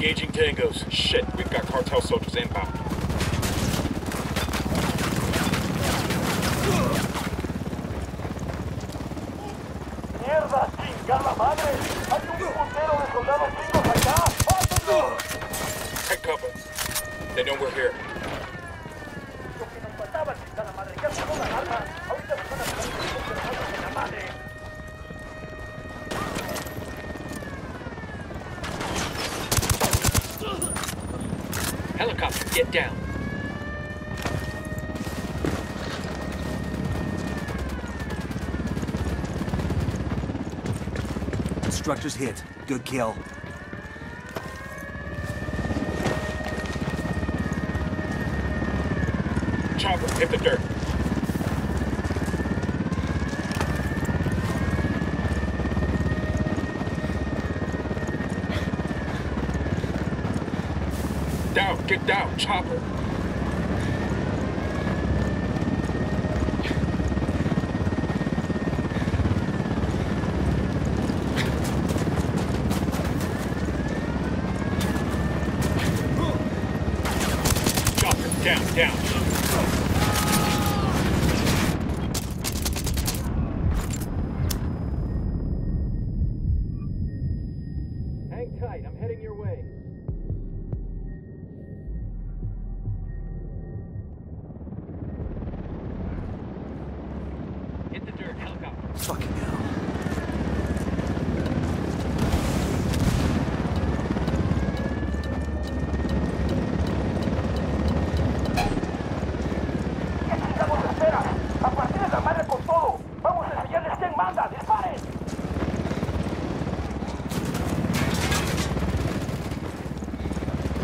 Engaging tangos. Shit, we've got cartel soldiers inbound. ¡Mierda, chingada madre! ¡Hay un puntero de soldados chicos acá! ¡Mátenlo! Take cover. They know we're here. Helicopter, get down. Structure's hit. Good kill. Chopper, hit the dirt. Down, get down, chopper. Chopper, down, down. Hang tight, I'm heading your way. ¡Disparen!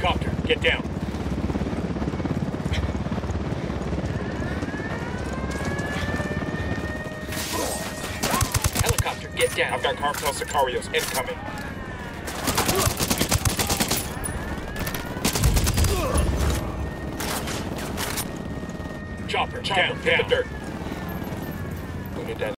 Copter, get down. Get down. I've got Cartel Sicarios incoming. Chopper, Chopper down, down. The dirt.